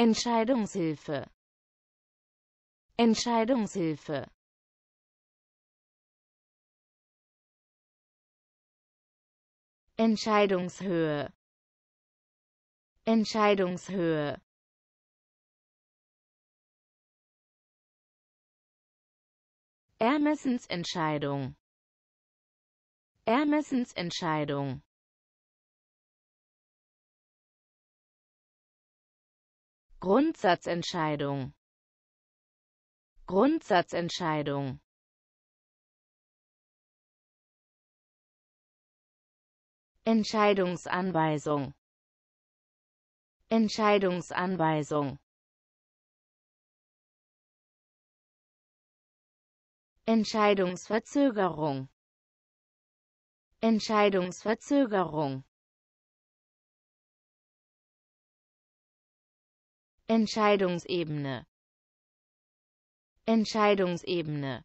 Entscheidungshilfe. Entscheidungshilfe. Entscheidungshöhe. Entscheidungshöhe. Ermessensentscheidung. Ermessensentscheidung Grundsatzentscheidung. Grundsatzentscheidung. Entscheidungsanweisung. Entscheidungsanweisung. Entscheidungsverzögerung. Entscheidungsverzögerung Entscheidungsebene. Entscheidungsebene